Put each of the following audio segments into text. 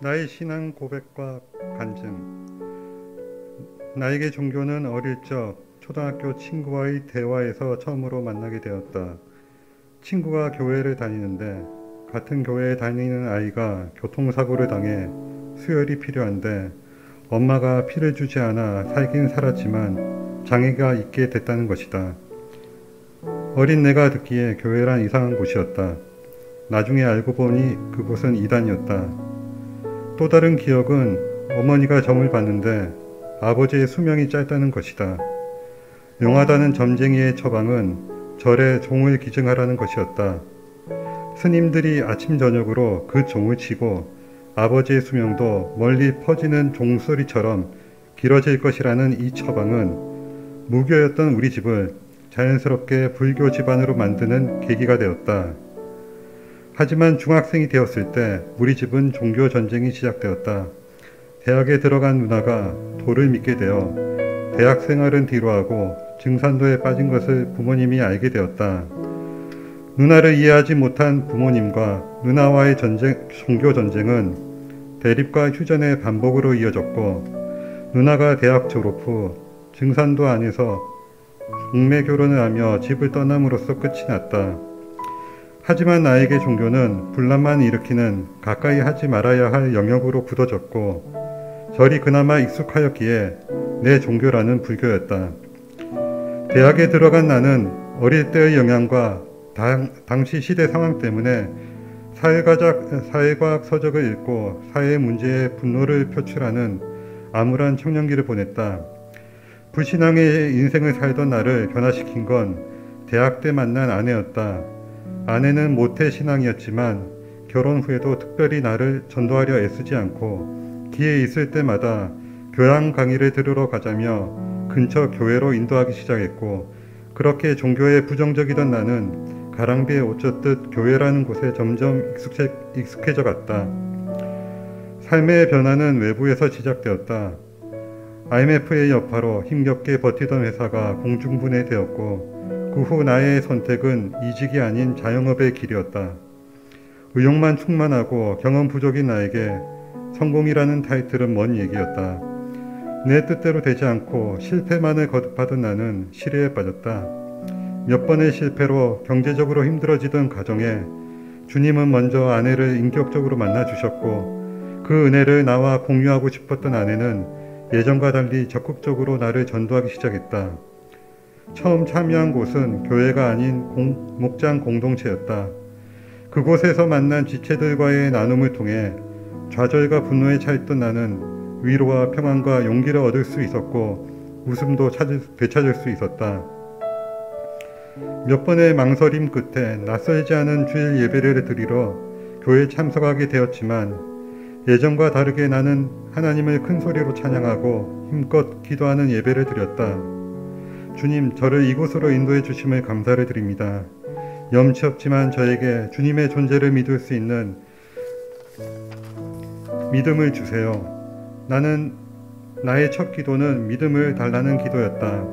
나의 신앙 고백과 간증. 나에게 종교는 어릴 적 초등학교 친구와의 대화에서 처음으로 만나게 되었다. 친구가 교회를 다니는데 같은 교회에 다니는 아이가 교통사고를 당해 수혈이 필요한데 엄마가 피를 주지 않아 살긴 살았지만 장애가 있게 됐다는 것이다. 어린 내가 듣기에 교회란 이상한 곳이었다. 나중에 알고 보니 그곳은 이단이었다. 또 다른 기억은 어머니가 점을 봤는데 아버지의 수명이 짧다는 것이다. 용하다는 점쟁이의 처방은 절에 종을 기증하라는 것이었다. 스님들이 아침 저녁으로 그 종을 치고 아버지의 수명도 멀리 퍼지는 종소리처럼 길어질 것이라는 이 처방은 무교였던 우리 집을 자연스럽게 불교 집안으로 만드는 계기가 되었다. 하지만 중학생이 되었을 때 우리 집은 종교 전쟁이 시작되었다. 대학에 들어간 누나가 도를 믿게 되어 대학 생활은 뒤로 하고 증산도에 빠진 것을 부모님이 알게 되었다. 누나를 이해하지 못한 부모님과 누나와의 전쟁, 종교 전쟁은 대립과 휴전의 반복으로 이어졌고 누나가 대학 졸업 후 증산도 안에서 중매 결혼을 하며 집을 떠남으로써 끝이 났다. 하지만 나에게 종교는 분란만 일으키는 가까이 하지 말아야 할 영역으로 굳어졌고 절이 그나마 익숙하였기에 내 종교라는 불교였다. 대학에 들어간 나는 어릴 때의 영향과 당, 당시 시대 상황 때문에 사회과학, 사회과학 서적을 읽고 사회 문제에 분노를 표출하는 암울한 청년기를 보냈다. 불신앙의 인생을 살던 나를 변화시킨 건 대학 때 만난 아내였다. 아내는 모태 신앙이었지만 결혼 후에도 특별히 나를 전도하려 애쓰지 않고 기회 있을 때마다 교양 강의를 들으러 가자며 근처 교회로 인도하기 시작했고 그렇게 종교에 부정적이던 나는 가랑비에 옷 젖듯 교회라는 곳에 점점 익숙해, 익숙해져 갔다. 삶의 변화는 외부에서 시작되었다. IMF의 여파로 힘겹게 버티던 회사가 공중분해되었고 그 후 나의 선택은 이직이 아닌 자영업의 길이었다. 의욕만 충만하고 경험 부족인 나에게 성공이라는 타이틀은 먼 얘기였다. 내 뜻대로 되지 않고 실패만을 거듭하던 나는 시리에 빠졌다. 몇 번의 실패로 경제적으로 힘들어지던 가정에 주님은 먼저 아내를 인격적으로 만나 주셨고 그 은혜를 나와 공유하고 싶었던 아내는 예전과 달리 적극적으로 나를 전도하기 시작했다. 처음 참여한 곳은 교회가 아닌 공, 목장 공동체였다. 그곳에서 만난 지체들과의 나눔을 통해 좌절과 분노에 차있던 나는 위로와 평안과 용기를 얻을 수 있었고 웃음도 찾을, 되찾을 수 있었다. 몇 번의 망설임 끝에 낯설지 않은 주일 예배를 드리러 교회에 참석하게 되었지만 예전과 다르게 나는 하나님을 큰 소리로 찬양하고 힘껏 기도하는 예배를 드렸다. 주님, 저를 이곳으로 인도해 주심을 감사를 드립니다. 염치 없지만 저에게 주님의 존재를 믿을 수 있는 믿음을 주세요. 나는 나의 첫 기도는 믿음을 달라는 기도였다.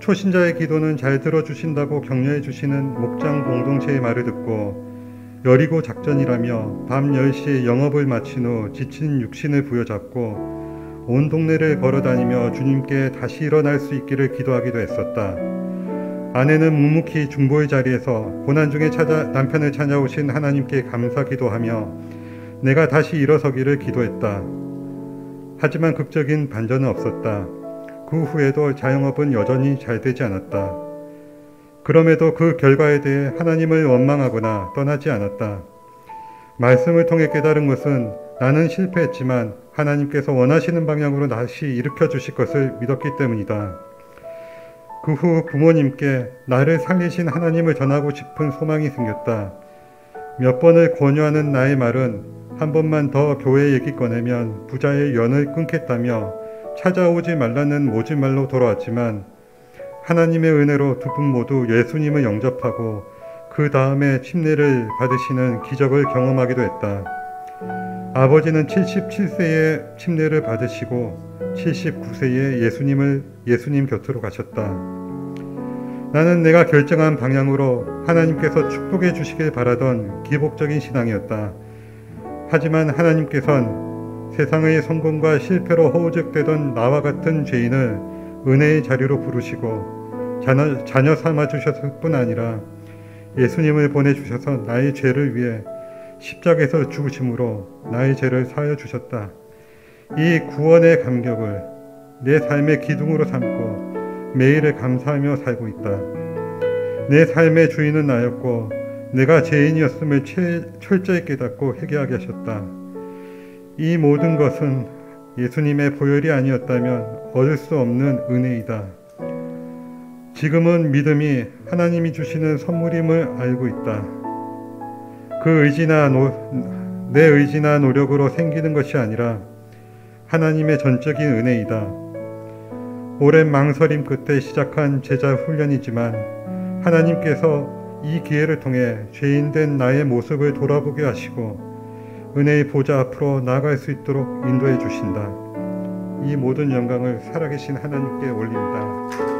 초신자의 기도는 잘 들어주신다고 격려해 주시는 목장 공동체의 말을 듣고 여리고 작전이라며 밤 10시에 영업을 마친 후 지친 육신을 부여잡고 온 동네를 걸어다니며 주님께 다시 일어날 수 있기를 기도하기도 했었다. 아내는 묵묵히 중보의 자리에서 고난 중에 찾아 남편을 찾아오신 하나님께 감사 기도하며 내가 다시 일어서기를 기도했다. 하지만 극적인 반전은 없었다. 그 후에도 자영업은 여전히 잘 되지 않았다. 그럼에도 그 결과에 대해 하나님을 원망하거나 떠나지 않았다. 말씀을 통해 깨달은 것은 나는 실패했지만 하나님께서 원하시는 방향으로 다시 일으켜 주실 것을 믿었기 때문이다. 그 후 부모님께 나를 살리신 하나님을 전하고 싶은 소망이 생겼다. 몇 번을 권유하는 나의 말은 한 번만 더 교회 얘기 꺼내면 부자의 연을 끊겠다며 찾아오지 말라는 모진 말로 돌아왔지만 하나님의 은혜로 두 분 모두 예수님을 영접하고 그 다음에 침례를 받으시는 기적을 경험하기도 했다. 아버지는 77세에 침례를 받으시고 79세에 예수님을 예수님 곁으로 가셨다. 나는 내가 결정한 방향으로 하나님께서 축복해 주시길 바라던 기복적인 신앙이었다. 하지만 하나님께선 세상의 성공과 실패로 허우적대던 나와 같은 죄인을 은혜의 자리로 부르시고 자녀, 자녀 삼아 주셨을 뿐 아니라 예수님을 보내주셔서 나의 죄를 위해 십자가에서 죽으심으로 나의 죄를 사하여 주셨다. 이 구원의 감격을 내 삶의 기둥으로 삼고 매일을 감사하며 살고 있다. 내 삶의 주인은 나였고 내가 죄인이었음을 채, 철저히 깨닫고 회개하게 하셨다. 이 모든 것은 예수님의 보혈이 아니었다면 얻을 수 없는 은혜이다. 지금은 믿음이 하나님이 주시는 선물임을 알고 있다. 그 의지나 노, 내 의지나 노력으로 생기는 것이 아니라 하나님의 전적인 은혜이다. 오랜 망설임 끝에 시작한 제자 훈련이지만 하나님께서 이 기회를 통해 죄인된 나의 모습을 돌아보게 하시고 은혜의 보좌 앞으로 나아갈 수 있도록 인도해 주신다. 이 모든 영광을 살아계신 하나님께 올립니다.